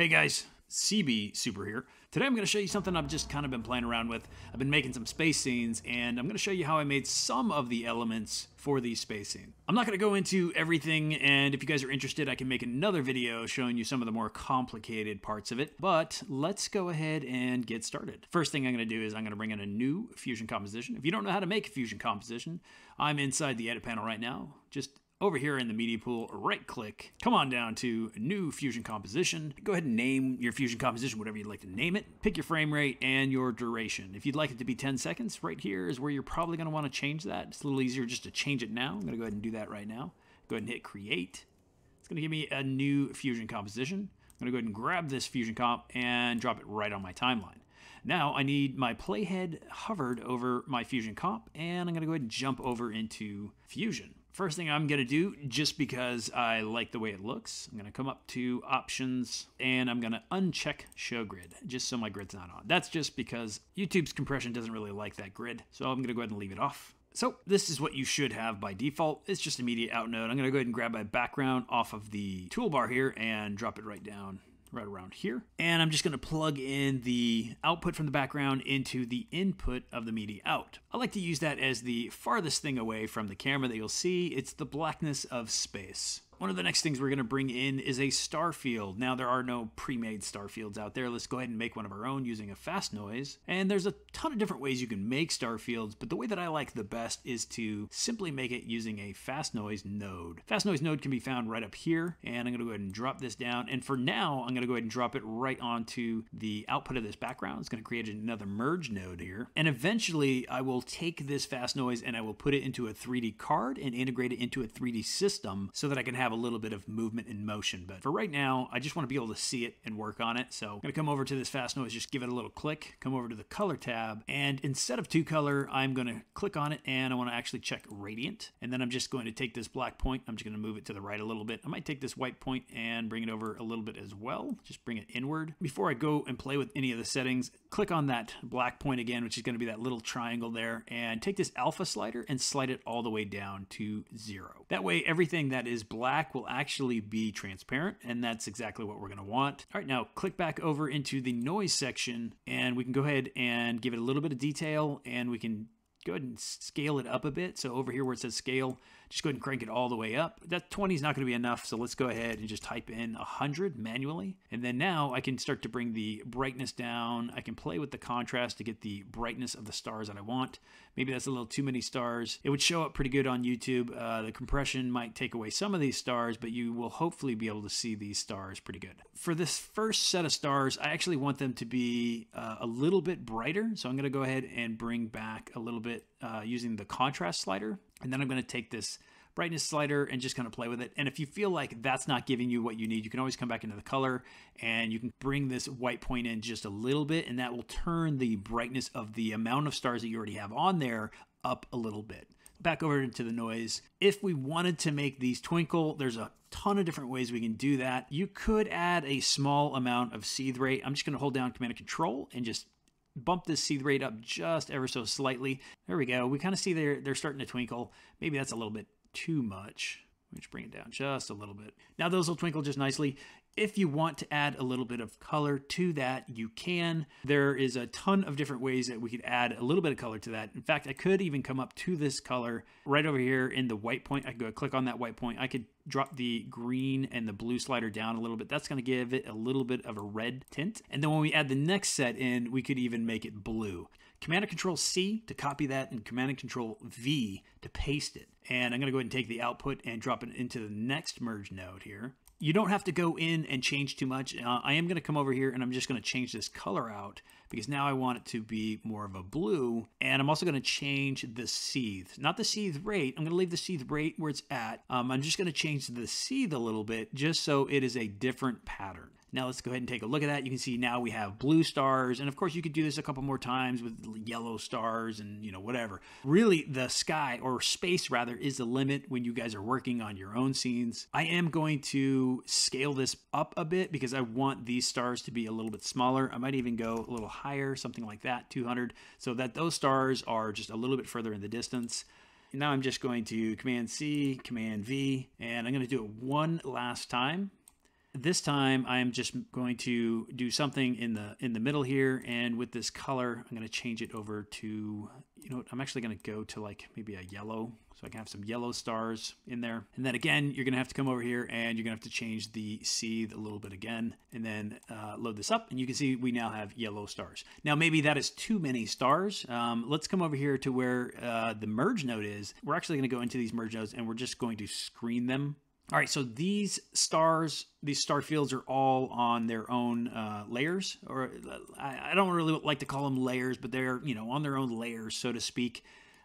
Hey guys, CB Super here. Today I'm going to show you something I've just kind of been playing around with. I've been making some space scenes and I'm going to show you how I made some of the elements for these space scenes. I'm not going to go into everything and if you guys are interested I can make another video showing you some of the more complicated parts of it, but let's go ahead and get started. First thing I'm going to do is I'm going to bring in a new fusion composition. If you don't know how to make a fusion composition, I'm inside the edit panel right now. Just over here in the media pool, right click, come on down to new fusion composition. Go ahead and name your fusion composition, whatever you'd like to name it. Pick your frame rate and your duration. If you'd like it to be 10 seconds, right here is where you're probably gonna wanna change that. It's a little easier just to change it now. I'm gonna go ahead and do that right now. Go ahead and hit create. It's gonna give me a new fusion composition. I'm gonna go ahead and grab this fusion comp and drop it right on my timeline. Now I need my playhead hovered over my Fusion comp, and I'm going to go ahead and jump over into Fusion. First thing I'm going to do, just because I like the way it looks, I'm going to come up to Options, and I'm going to uncheck Show Grid, just so my grid's not on. That's just because YouTube's compression doesn't really like that grid, so I'm going to go ahead and leave it off. So this is what you should have by default. It's just a media out node. I'm going to go ahead and grab my background off of the toolbar here and drop it right down right around here. And I'm just going to plug in the output from the background into the input of the media out. I like to use that as the farthest thing away from the camera that you'll see. It's the blackness of space. One of the next things we're going to bring in is a star field. Now, there are no pre-made star fields out there. Let's go ahead and make one of our own using a fast noise. And there's a ton of different ways you can make star fields, but the way that I like the best is to simply make it using a fast noise node. Fast noise node can be found right up here, and I'm going to go ahead and drop this down. And for now, I'm going to go ahead and drop it right onto the output of this background. It's going to create another merge node here. And eventually, I will take this fast noise and I will put it into a 3D card and integrate it into a 3D system so that I can have have a little bit of movement and motion. But for right now, I just want to be able to see it and work on it. So I'm going to come over to this fast noise, just give it a little click, come over to the color tab. And instead of two color, I'm going to click on it and I want to actually check gradient. And then I'm just going to take this black point. I'm just going to move it to the right a little bit. I might take this white point and bring it over a little bit as well. Just bring it inward. Before I go and play with any of the settings, click on that black point again, which is going to be that little triangle there, and take this alpha slider and slide it all the way down to zero. That way, everything that is black black will actually be transparent, and that's exactly what we're going to want. All right, now click back over into the noise section, and we can go ahead and give it a little bit of detail, and we can go ahead and scale it up a bit. So over here where it says scale, just go ahead and crank it all the way up. That 20 is not going to be enough, so let's go ahead and just type in 100 manually. And then now I can start to bring the brightness down. I can play with the contrast to get the brightness of the stars that I want. Maybe that's a little too many stars. It would show up pretty good on YouTube. Uh, the compression might take away some of these stars, but you will hopefully be able to see these stars pretty good. For this first set of stars, I actually want them to be uh, a little bit brighter. So I'm going to go ahead and bring back a little bit uh, using the contrast slider. And then I'm going to take this brightness slider and just kind of play with it. And if you feel like that's not giving you what you need, you can always come back into the color and you can bring this white point in just a little bit and that will turn the brightness of the amount of stars that you already have on there up a little bit. Back over into the noise. If we wanted to make these twinkle, there's a ton of different ways we can do that. You could add a small amount of seed rate. I'm just going to hold down Command and Control and just bump this seed rate up just ever so slightly. There we go. We kind of see they're, they're starting to twinkle. Maybe that's a little bit too much. Let's bring it down just a little bit. Now those will twinkle just nicely. If you want to add a little bit of color to that, you can. There is a ton of different ways that we could add a little bit of color to that. In fact, I could even come up to this color right over here in the white point. I could go click on that white point. I could drop the green and the blue slider down a little bit. That's going to give it a little bit of a red tint. And then when we add the next set in, we could even make it blue. Command and Control C to copy that and Command and Control V to paste it. And I'm going to go ahead and take the output and drop it into the next merge node here you don't have to go in and change too much. Uh, I am going to come over here and I'm just going to change this color out because now I want it to be more of a blue. And I'm also going to change the seethe, not the seethe rate. I'm going to leave the seethe rate where it's at. Um, I'm just going to change the seethe a little bit just so it is a different pattern. Now let's go ahead and take a look at that. You can see now we have blue stars. And of course you could do this a couple more times with yellow stars and you know, whatever. Really the sky or space rather is the limit when you guys are working on your own scenes. I am going to scale this up a bit because I want these stars to be a little bit smaller. I might even go a little higher, something like that, 200, so that those stars are just a little bit further in the distance. Now I'm just going to Command C, Command V, and I'm going to do it one last time This time I'm just going to do something in the in the middle here and with this color I'm going to change it over to you know I'm actually going to go to like maybe a yellow so I can have some yellow stars in there. And then again, you're going to have to come over here and you're going to have to change the seed a little bit again and then uh, load this up. And you can see we now have yellow stars. Now, maybe that is too many stars. Um, let's come over here to where uh, the merge node is. We're actually going to go into these merge nodes and we're just going to screen them all right, so these stars, these star fields are all on their own uh, layers, or I, I, don't really like to call them layers, but they're, you know, on their own layers, so to speak.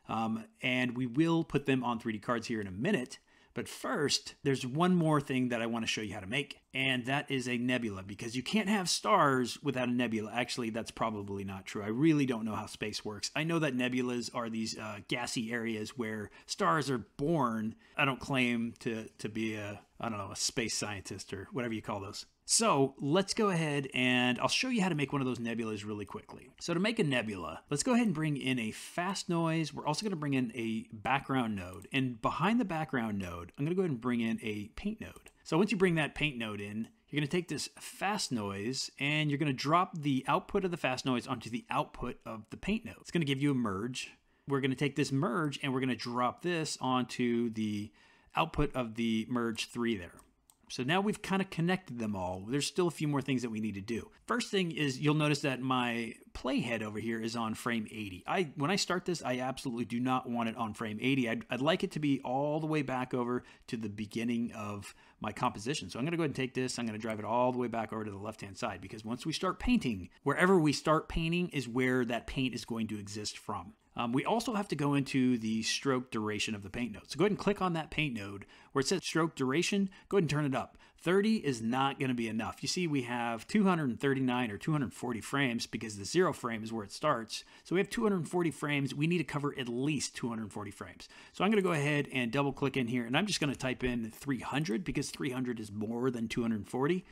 Um, and we will put them on 3D cards here in a minute. But first, there's one more thing that I want to show you how to make, and that is a nebula, because you can't have stars without a nebula. Actually, that's probably not true. I really don't know how space works. I know that nebulas are these uh, gassy areas where stars are born. I don't claim to, to be a, I don't know, a space scientist or whatever you call those. So let's go ahead and I'll show you how to make one of those nebulas really quickly. So to make a nebula, let's go ahead and bring in a fast noise. We're also going to bring in a background node. And behind the background node, I'm going to go ahead and bring in a paint node. So once you bring that paint node in, you're going to take this fast noise and you're going to drop the output of the fast noise onto the output of the paint node. It's going to give you a merge. We're going to take this merge and we're going to drop this onto the output of the merge 3 there. So now we've kind of connected them all. There's still a few more things that we need to do. First thing is you'll notice that my playhead over here is on frame 80. I When I start this, I absolutely do not want it on frame 80. I'd, I'd like it to be all the way back over to the beginning of my composition. So I'm going to go ahead and take this. I'm going to drive it all the way back over to the left-hand side because once we start painting, wherever we start painting is where that paint is going to exist from. Um, we also have to go into the stroke duration of the paint node. So go ahead and click on that paint node where it says stroke duration. Go ahead and turn it up. 30 is not going to be enough. You see, we have 239 or 240 frames because the zero frame is where it starts. So we have 240 frames. We need to cover at least 240 frames. So I'm going to go ahead and double click in here and I'm just going to type in 300 because 300 is more than 240.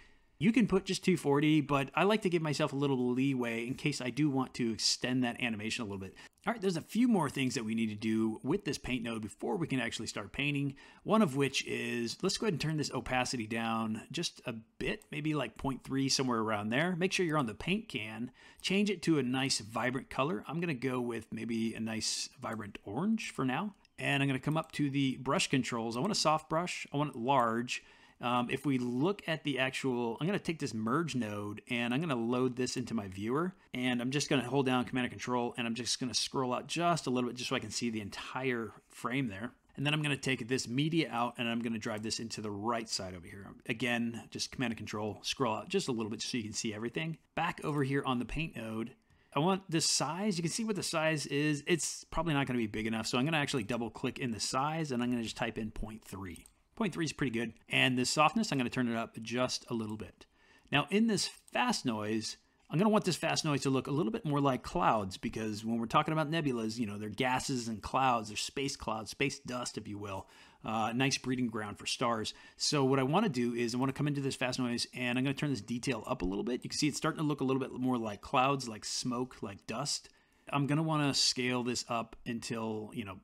You can put just 240, but I like to give myself a little leeway in case I do want to extend that animation a little bit. All right, there's a few more things that we need to do with this paint node before we can actually start painting. One of which is, let's go ahead and turn this opacity down just a bit, maybe like 0.3, somewhere around there. Make sure you're on the paint can. Change it to a nice vibrant color. I'm gonna go with maybe a nice vibrant orange for now. And I'm gonna come up to the brush controls. I want a soft brush, I want it large. Um, if we look at the actual, I'm going to take this merge node and I'm going to load this into my viewer. And I'm just going to hold down command and control and I'm just going to scroll out just a little bit just so I can see the entire frame there. And then I'm going to take this media out and I'm going to drive this into the right side over here. Again, just command and control, scroll out just a little bit so you can see everything. Back over here on the paint node, I want this size. You can see what the size is. It's probably not going to be big enough. So I'm going to actually double click in the size and I'm going to just type in 0.3. 0.3 is pretty good. And the softness, I'm going to turn it up just a little bit. Now in this fast noise, I'm going to want this fast noise to look a little bit more like clouds because when we're talking about nebulas, you know, they're gases and clouds, they're space clouds, space dust, if you will. Uh, nice breeding ground for stars. So what I want to do is I want to come into this fast noise and I'm going to turn this detail up a little bit. You can see it's starting to look a little bit more like clouds, like smoke, like dust. I'm going to want to scale this up until, you know,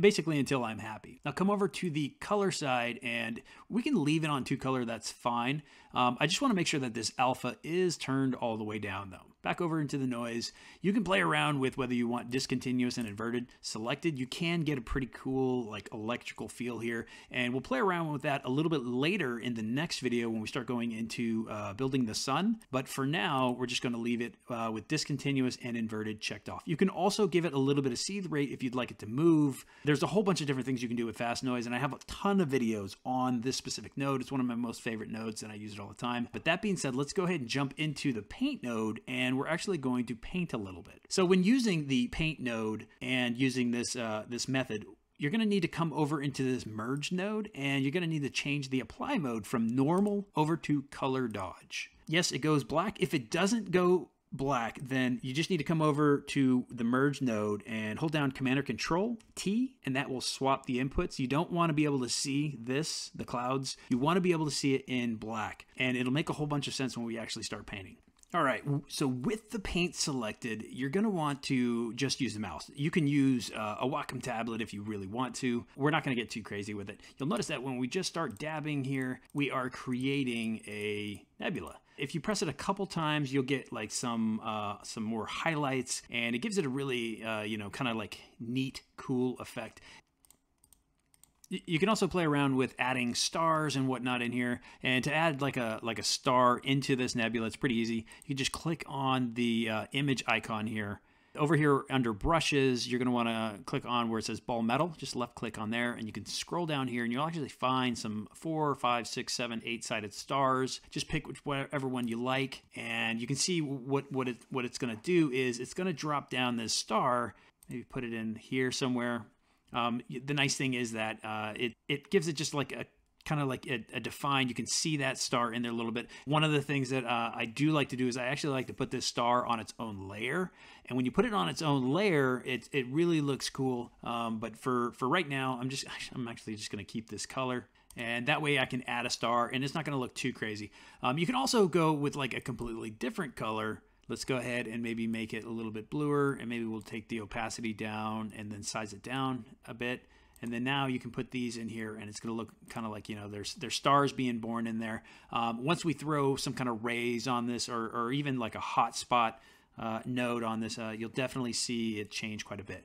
basically until I'm happy. Now come over to the color side and we can leave it on two color. That's fine. Um, I just want to make sure that this alpha is turned all the way down though back over into the noise. You can play around with whether you want discontinuous and inverted selected. You can get a pretty cool like electrical feel here and we'll play around with that a little bit later in the next video when we start going into uh, building the sun. But for now, we're just going to leave it uh, with discontinuous and inverted checked off. You can also give it a little bit of seed rate if you'd like it to move. There's a whole bunch of different things you can do with fast noise and I have a ton of videos on this specific node. It's one of my most favorite nodes and I use it all the time. But that being said, let's go ahead and jump into the paint node and and we're actually going to paint a little bit. So when using the paint node and using this, uh, this method, you're going to need to come over into this merge node and you're going to need to change the apply mode from normal over to color dodge. Yes, it goes black. If it doesn't go black, then you just need to come over to the merge node and hold down Command or Control T, and that will swap the inputs. You don't want to be able to see this, the clouds. You want to be able to see it in black, and it'll make a whole bunch of sense when we actually start painting. All right, so with the paint selected, you're going to want to just use the mouse. You can use uh, a Wacom tablet if you really want to. We're not going to get too crazy with it. You'll notice that when we just start dabbing here, we are creating a nebula. If you press it a couple times, you'll get like some uh, some more highlights, and it gives it a really uh, you know kind of like neat, cool effect. You can also play around with adding stars and whatnot in here. And to add like a like a star into this nebula, it's pretty easy. You just click on the uh, image icon here. Over here under brushes, you're going to want to click on where it says ball metal. Just left click on there, and you can scroll down here, and you'll actually find some four, five, six, seven, eight-sided stars. Just pick whichever one you like, and you can see what what it what it's going to do is it's going to drop down this star. Maybe put it in here somewhere um, the nice thing is that uh, it it gives it just like a kind of like a, a, defined you can see that star in there a little bit. One of the things that uh, i do like to do is i actually like to put this star on its own layer. And when you put it on its own layer it, it really looks cool. Um, but for for right now i'm just i'm actually just going to keep this color. And that way I can add a star and it's not going to look too crazy. Um, you can also go with like a completely different color Let's go ahead and maybe make it a little bit bluer and maybe we'll take the opacity down and then size it down a bit. And then now you can put these in here and it's going to look kind of like, you know, there's, there's stars being born in there. Um, once we throw some kind of rays on this or, or even like a hot spot uh, node on this, uh, you'll definitely see it change quite a bit.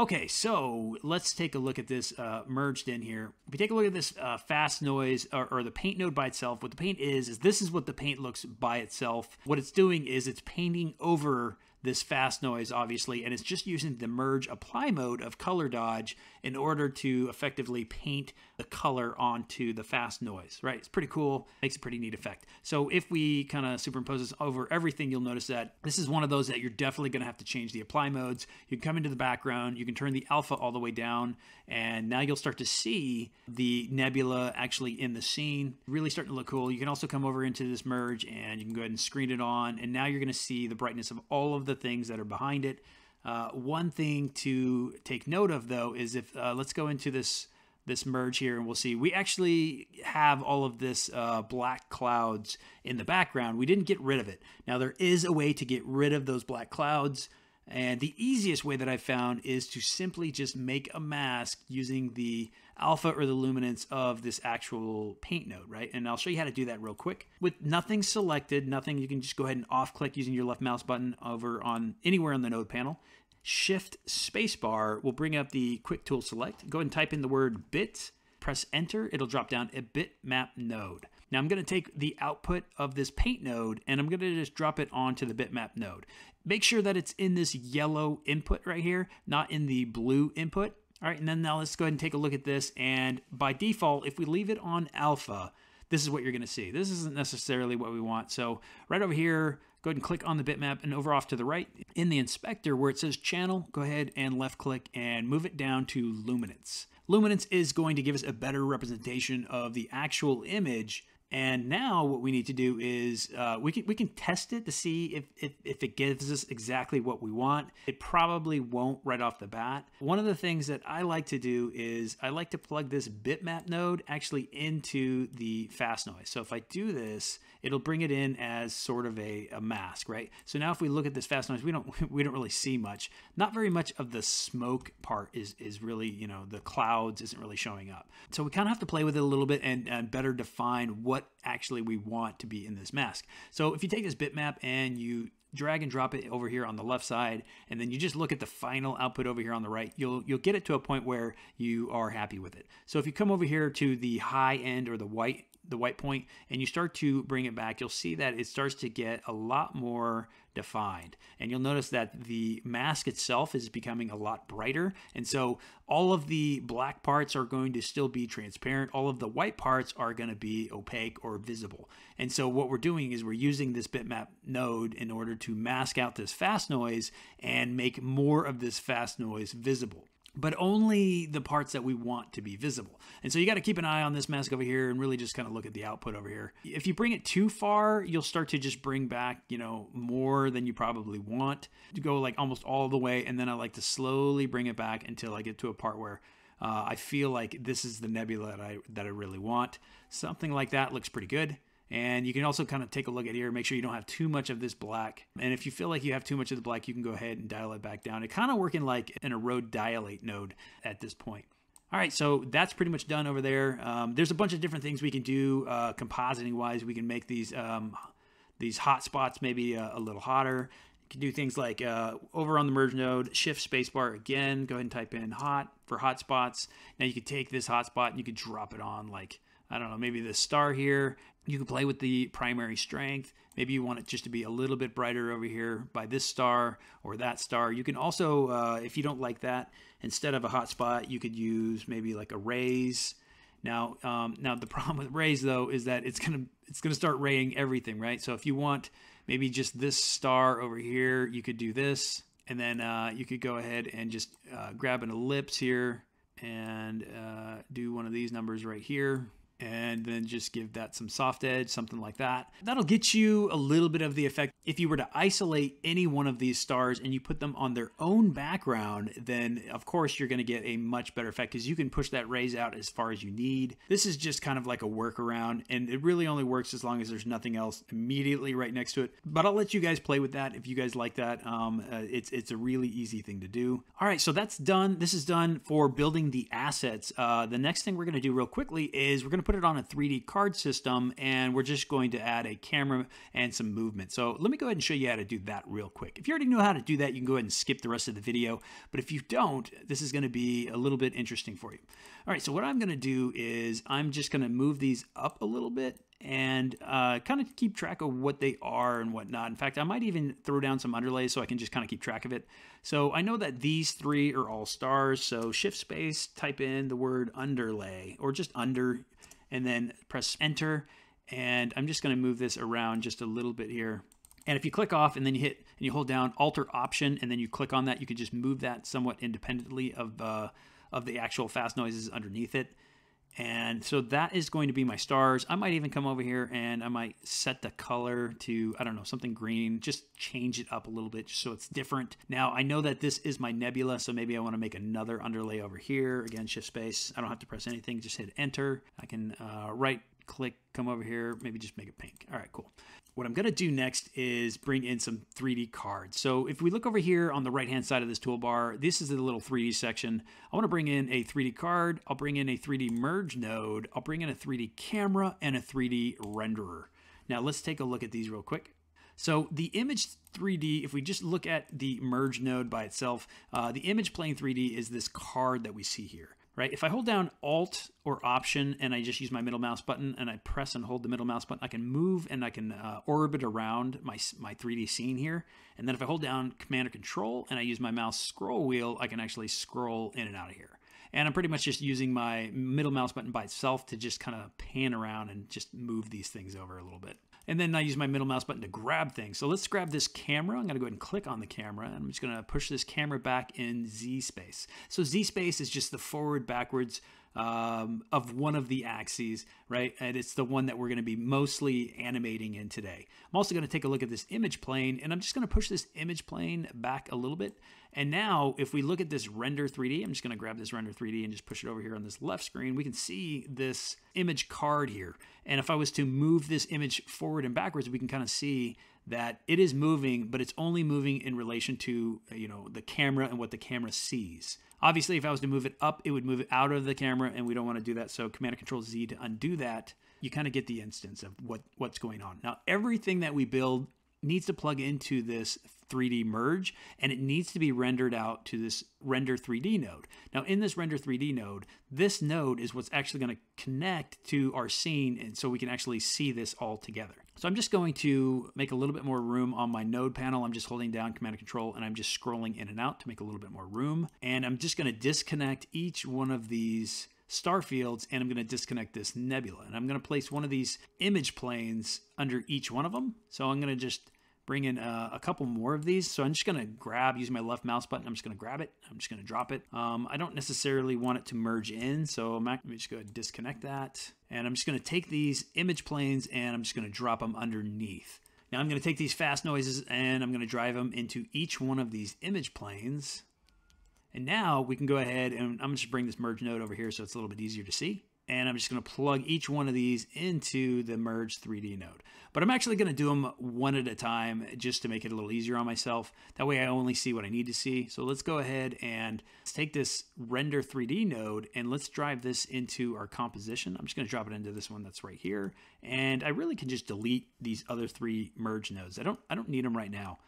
Okay, so let's take a look at this uh, merged in here. If you take a look at this uh, fast noise or, or, the paint node by itself, what the paint is, is this is what the paint looks by itself. What it's doing is it's painting over this fast noise, obviously, and it's just using the merge apply mode of color dodge in order to effectively paint the color onto the fast noise, right? It's pretty cool, makes a pretty neat effect. So if we kind of superimpose this over everything, you'll notice that this is one of those that you're definitely gonna have to change the apply modes. You can come into the background, you can turn the alpha all the way down, and now you'll start to see the nebula actually in the scene, really starting to look cool. You can also come over into this merge and you can go ahead and screen it on, and now you're gonna see the brightness of all of the things that are behind it. Uh, one thing to take note of though is if uh, let's go into this this merge here and we'll see. We actually have all of this uh, black clouds in the background. We didn't get rid of it. Now there is a way to get rid of those black clouds and the easiest way that I've found is to simply just make a mask using the alpha or the luminance of this actual paint node, right? And I'll show you how to do that real quick. With nothing selected, nothing, you can just go ahead and off click using your left mouse button over on anywhere on the node panel. Shift spacebar will bring up the quick tool select. Go ahead and type in the word bit, press enter, it'll drop down a bitmap node. Now I'm going to take the output of this paint node and I'm going to just drop it onto the bitmap node. Make sure that it's in this yellow input right here, not in the blue input. All right, and then now let's go ahead and take a look at this. And by default, if we leave it on alpha, this is what you're going to see. This isn't necessarily what we want. So right over here, go ahead and click on the bitmap and over off to the right. In the inspector where it says channel, go ahead and left click and move it down to luminance. Luminance is going to give us a better representation of the actual image and now what we need to do is uh, we can we can test it to see if, if, if it gives us exactly what we want. It probably won't right off the bat. One of the things that I like to do is I like to plug this bitmap node actually into the fast noise. So if I do this, it'll bring it in as sort of a, a mask, right? So now if we look at this fast noise, we don't we don't really see much. Not very much of the smoke part is is really you know the clouds isn't really showing up. So we kind of have to play with it a little bit and, and better define what what actually we want to be in this mask. So if you take this bitmap and you drag and drop it over here on the left side and then you just look at the final output over here on the right you'll you'll get it to a point where you are happy with it so if you come over here to the high end or the white the white point and you start to bring it back, you'll see that it starts to get a lot more defined. And you'll notice that the mask itself is becoming a lot brighter. And so all of the black parts are going to still be transparent. All of the white parts are going to be opaque or visible. And so what we're doing is we're using this bitmap node in order to mask out this fast noise and make more of this fast noise visible but only the parts that we want to be visible. And so you got to keep an eye on this mask over here and really just kind of look at the output over here. If you bring it too far, you'll start to just bring back, you know, more than you probably want to go like almost all the way. And then I like to slowly bring it back until I get to a part where uh, I feel like this is the nebula that I, that I really want. Something like that looks pretty good. And you can also kind of take a look at here, make sure you don't have too much of this black. And if you feel like you have too much of the black, you can go ahead and dial it back down. It kind of working like an erode dilate node at this point. All right, so that's pretty much done over there. Um, there's a bunch of different things we can do uh, compositing wise. We can make these um, these hot spots maybe a, a, little hotter. You can do things like uh, over on the merge node, shift spacebar again. Go ahead and type in hot for hot spots. Now you could take this hot spot and you could drop it on like I don't know, maybe this star here. You can play with the primary strength. Maybe you want it just to be a little bit brighter over here by this star or that star. You can also, uh, if you don't like that, instead of a hotspot, you could use maybe like a rays. Now, um, now the problem with rays though is that it's gonna it's gonna start raying everything, right? So if you want maybe just this star over here, you could do this, and then uh, you could go ahead and just uh, grab an ellipse here and uh, do one of these numbers right here and then just give that some soft edge, something like that. That'll get you a little bit of the effect. If you were to isolate any one of these stars and you put them on their own background, then of course you're gonna get a much better effect because you can push that rays out as far as you need. This is just kind of like a workaround and it really only works as long as there's nothing else immediately right next to it. But I'll let you guys play with that if you guys like that. Um, uh, it's, it's a really easy thing to do. All right, so that's done. This is done for building the assets. Uh, the next thing we're gonna do real quickly is we're gonna put it on a 3D card system and we're just going to add a camera and some movement. So let me go ahead and show you how to do that real quick. If you already know how to do that, you can go ahead and skip the rest of the video. But if you don't, this is going to be a little bit interesting for you. All right, so what I'm going to do is I'm just going to move these up a little bit and uh, kind of keep track of what they are and whatnot. In fact, I might even throw down some underlays so I can just kind of keep track of it. So I know that these three are all stars. So shift space, type in the word underlay or just under and then press enter. And I'm just going to move this around just a little bit here. And if you click off and then you hit and you hold down Alter Option and then you click on that, you can just move that somewhat independently of uh, of the actual fast noises underneath it. And so that is going to be my stars. I might even come over here and I might set the color to, I don't know, something green, just change it up a little bit so it's different. Now I know that this is my nebula, so maybe I want to make another underlay over here. Again, shift space. I don't have to press anything, just hit enter. I can uh, right click, come over here, maybe just make it pink. All right, cool. What I'm gonna do next is bring in some 3D cards. So if we look over here on the right-hand side of this toolbar, this is the little 3D section. I wanna bring in a 3D card, I'll bring in a 3D merge node, I'll bring in a 3D camera and a 3D renderer. Now let's take a look at these real quick. So the image 3D, if we just look at the merge node by itself, uh, the image plane 3D is this card that we see here right? If I hold down Alt or Option and I just use my middle mouse button and I press and hold the middle mouse button, I can move and I can uh, orbit around my, my 3D scene here. And then if I hold down Command or Control and I use my mouse scroll wheel, I can actually scroll in and out of here. And I'm pretty much just using my middle mouse button by itself to just kind of pan around and just move these things over a little bit. And then I use my middle mouse button to grab things. So let's grab this camera. I'm going to go ahead and click on the camera. And I'm just going to push this camera back in Z space. So Z space is just the forward, backwards um, of one of the axes, right? And it's the one that we're going to be mostly animating in today. I'm also going to take a look at this image plane and I'm just going to push this image plane back a little bit. And now if we look at this render 3D, I'm just going to grab this render 3D and just push it over here on this left screen. We can see this image card here. And if I was to move this image forward and backwards, we can kind of see that it is moving, but it's only moving in relation to, you know, the camera and what the camera sees. Obviously, if I was to move it up, it would move it out of the camera, and we don't want to do that. So Command and Control Z to undo that. You kind of get the instance of what, what's going on. Now, everything that we build needs to plug into this 3D merge and it needs to be rendered out to this render 3D node. Now in this render 3D node, this node is what's actually going to connect to our scene and so we can actually see this all together. So I'm just going to make a little bit more room on my node panel. I'm just holding down command and control and I'm just scrolling in and out to make a little bit more room. And I'm just going to disconnect each one of these star fields and I'm going to disconnect this nebula. And I'm going to place one of these image planes under each one of them. So I'm going to just bring in uh, a couple more of these. So I'm just going to grab, using my left mouse button, I'm just going to grab it. I'm just going to drop it. Um, I don't necessarily want it to merge in. So I'm let me just go ahead and disconnect that. And I'm just going to take these image planes and I'm just going to drop them underneath. Now I'm going to take these fast noises and I'm going to drive them into each one of these image planes. And now we can go ahead and I'm just bring this merge node over here so it's a little bit easier to see. and I'm just going to plug each one of these into the merge 3D node. But I'm actually going to do them one at a time just to make it a little easier on myself. That way I only see what I need to see. So let's go ahead and let's take this render 3D node and let's drive this into our composition. I'm just going to drop it into this one that's right here. And I really can just delete these other three merge nodes. I don't, I don't need them right now.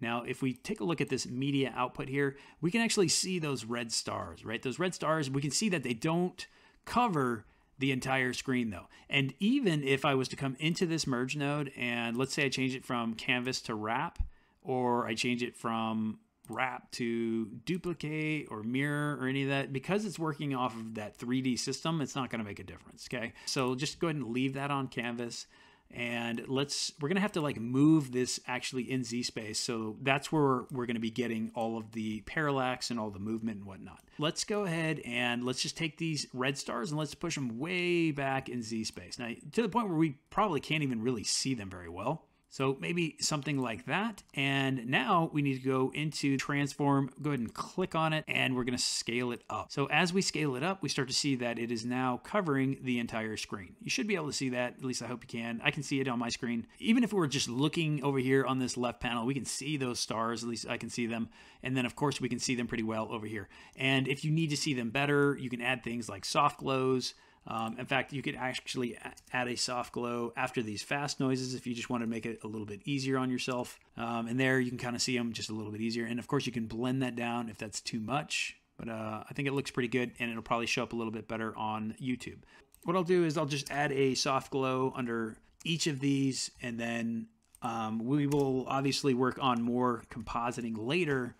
Now, if we take a look at this media output here, we can actually see those red stars, right? Those red stars, we can see that they don't cover the entire screen though. And even if I was to come into this merge node and let's say I change it from canvas to wrap, or I change it from wrap to duplicate or mirror or any of that, because it's working off of that 3D system, it's not gonna make a difference, okay? So just go ahead and leave that on canvas and let's we're gonna have to like move this actually in z space so that's where we're gonna be getting all of the parallax and all the movement and whatnot. Let's go ahead and let's just take these red stars and let's push them way back in z space now to the point where we probably can't even really see them very well so maybe something like that. And now we need to go into transform, go ahead and click on it, and we're gonna scale it up. So as we scale it up, we start to see that it is now covering the entire screen. You should be able to see that, at least I hope you can. I can see it on my screen. Even if we're just looking over here on this left panel, we can see those stars, at least I can see them. And then of course we can see them pretty well over here. And if you need to see them better, you can add things like soft glows, um, in fact, you could actually add a soft glow after these fast noises if you just want to make it a little bit easier on yourself. Um, and there you can kind of see them just a little bit easier. And of course, you can blend that down if that's too much. But uh, I think it looks pretty good and it'll probably show up a little bit better on YouTube. What I'll do is I'll just add a soft glow under each of these and then um, we will obviously work on more compositing later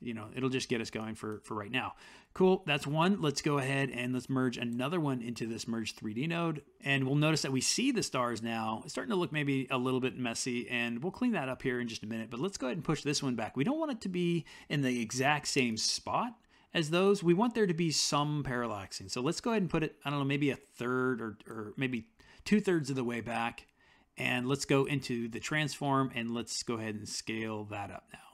you know, it'll just get us going for, for right now. Cool, that's one. Let's go ahead and let's merge another one into this merge 3D node. And we'll notice that we see the stars now. It's starting to look maybe a little bit messy and we'll clean that up here in just a minute. But let's go ahead and push this one back. We don't want it to be in the exact same spot as those. We want there to be some parallaxing. So let's go ahead and put it, I don't know, maybe a third or, or maybe two thirds of the way back. And let's go into the transform and let's go ahead and scale that up now.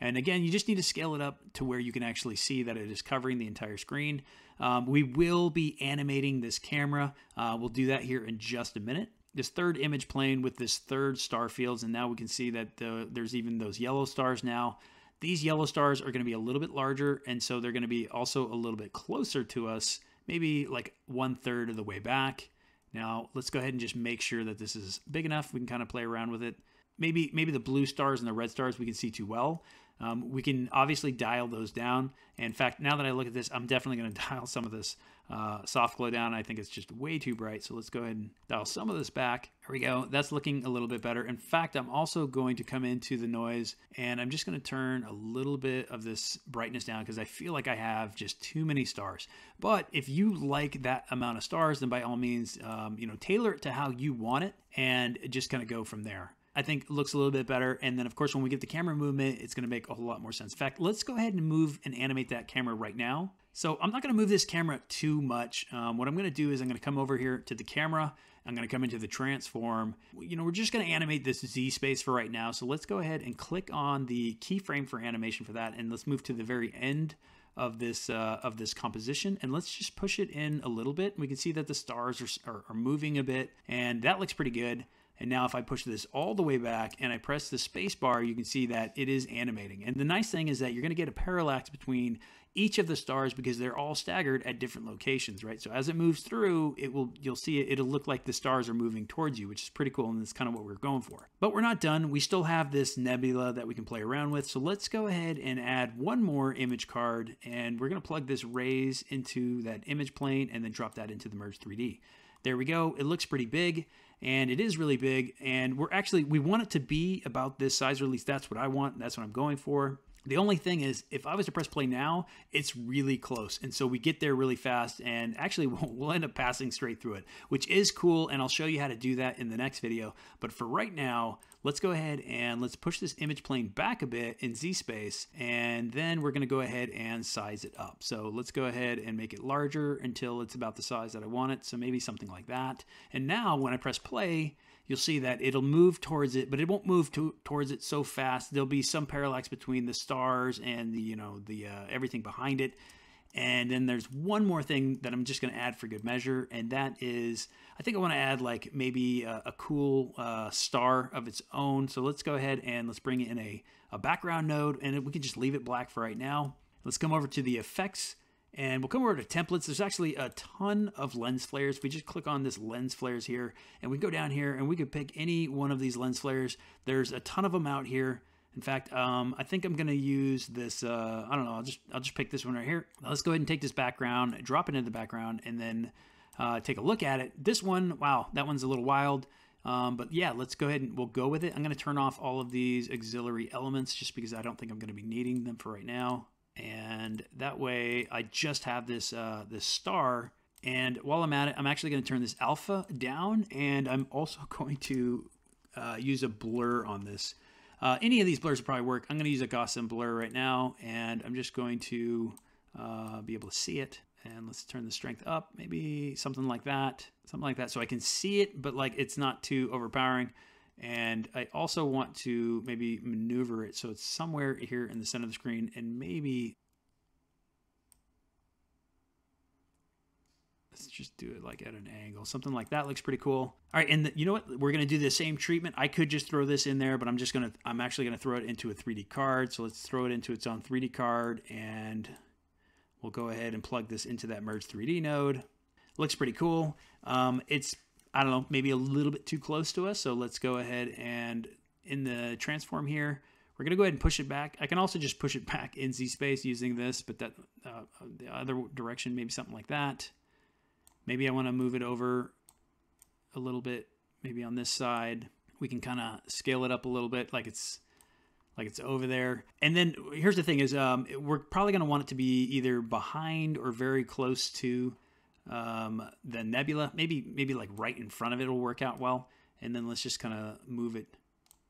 And again, you just need to scale it up to where you can actually see that it is covering the entire screen. Um, we will be animating this camera. Uh, we'll do that here in just a minute. This third image plane with this third star fields, and now we can see that the, there's even those yellow stars now. These yellow stars are going to be a little bit larger, and so they're going to be also a little bit closer to us, maybe like one third of the way back. Now, let's go ahead and just make sure that this is big enough. We can kind of play around with it. Maybe, maybe the blue stars and the red stars we can see too well. Um, we can obviously dial those down. In fact, now that I look at this, I'm definitely going to dial some of this uh, soft glow down. I think it's just way too bright. So let's go ahead and dial some of this back. There we go. That's looking a little bit better. In fact, I'm also going to come into the noise and I'm just going to turn a little bit of this brightness down because I feel like I have just too many stars. But if you like that amount of stars, then by all means, um, you know, tailor it to how you want it and just kind of go from there. I think looks a little bit better. And then, of course, when we get the camera movement, it's going to make a whole lot more sense. In fact, let's go ahead and move and animate that camera right now. So I'm not going to move this camera too much. Um, what I'm going to do is I'm going to come over here to the camera. I'm going to come into the transform. You know, we're just going to animate this Z space for right now. So let's go ahead and click on the keyframe for animation for that. And let's move to the very end of this uh, of this composition and let's just push it in a little bit. We can see that the stars are, are, are moving a bit and that looks pretty good. And now if I push this all the way back and I press the space bar, you can see that it is animating. And the nice thing is that you're to get a parallax between each of the stars because they're all staggered at different locations, right? So as it moves through, it will you'll see it, it'll look like the stars are moving towards you, which is pretty cool and that's kind of what we're going for. But we're not done. We still have this nebula that we can play around with. So let's go ahead and add one more image card and we're going to plug this rays into that image plane and then drop that into the merge 3D. There we go. It looks pretty big and it is really big and we're actually we want it to be about this size or at least that's what I want that's what I'm going for. The only thing is if I was to press play now it's really close and so we get there really fast and actually we'll, we'll end up passing straight through it which is cool and I'll show you how to do that in the next video. But for right now let's go ahead and let's push this image plane back a bit in Z space and then we're going to go ahead and size it up. So let's go ahead and make it larger until it's about the size that I want it. So maybe something like that. And now when I press play, you'll see that it'll move towards it, but it won't move to, towards it so fast. There'll be some parallax between the stars and the, you know, the uh, everything behind it. And then there's one more thing that I'm just going to add for good measure, and that is I think I want to add like maybe a, a cool uh, star of its own. So let's go ahead and let's bring in a, a background node, and we can just leave it black for right now. Let's come over to the effects, and we'll come over to templates. There's actually a ton of lens flares. If we just click on this lens flares here, and we go down here, and we could pick any one of these lens flares. There's a ton of them out here. In fact, um, I think I'm going to use this. Uh, I don't know. I'll just I'll just pick this one right here. Let's go ahead and take this background, drop it into the background, and then uh, take a look at it. This one, wow, that one's a little wild. Um, but yeah, let's go ahead and we'll go with it. I'm going to turn off all of these auxiliary elements just because I don't think I'm going to be needing them for right now. And that way I just have this, uh, this star. And while I'm at it, I'm actually going to turn this alpha down. And I'm also going to uh, use a blur on this. Uh, any of these blurs will probably work. I'm going to use a Gaussian blur right now, and I'm just going to uh, be able to see it. And let's turn the strength up, maybe something like that, something like that, so I can see it, but like it's not too overpowering. And I also want to maybe maneuver it so it's somewhere here in the center of the screen, and maybe let's just do it like at an angle. Something like that looks pretty cool. All right, and the, you know what? We're gonna do the same treatment. I could just throw this in there, but I'm just gonna, I'm actually gonna throw it into a 3D card. So let's throw it into its own 3D card and we'll go ahead and plug this into that merge 3D node. Looks pretty cool. Um, it's, I don't know, maybe a little bit too close to us. So let's go ahead and in the transform here, we're going to go ahead and push it back. I can also just push it back in Z space using this, but that uh, the other direction, maybe something like that. Maybe I want to move it over a little bit, maybe on this side. We can kind of scale it up a little bit like it's like it's over there. And then here's the thing is um, we're probably going to want it to be either behind or very close to um, the nebula. Maybe maybe like right in front of it will work out well. And then let's just kind of move it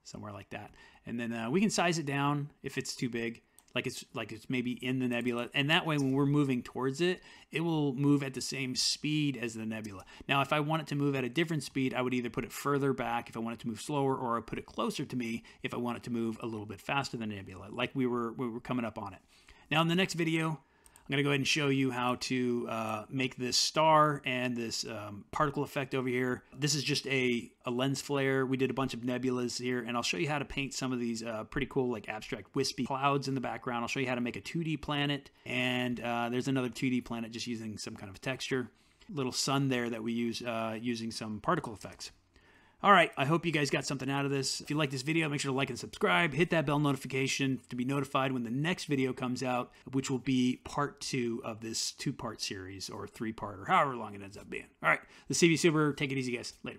somewhere like that. And then uh, we can size it down if it's too big like it's like it's maybe in the nebula. And that way when we're moving towards it it will move at the same speed as the nebula. Now if i want it to move at a different speed i would either put it further back if i want it to move slower or i put it closer to me if i want it to move a little bit faster than nebula like we were we were coming up on it. Now in the next video I'm going to go ahead and show you how to uh, make this star and this um, particle effect over here. This is just a, a lens flare. We did a bunch of nebulas here, and I'll show you how to paint some of these uh, pretty cool like abstract wispy clouds in the background. I'll show you how to make a 2D planet, and uh, there's another 2D planet just using some kind of texture. Little sun there that we use uh, using some particle effects. All right, I hope you guys got something out of this. If you like this video, make sure to like and subscribe. Hit that bell notification to be notified when the next video comes out, which will be part two of this two part series or three part or however long it ends up being. All right, the CB Super. Take it easy, guys. Later.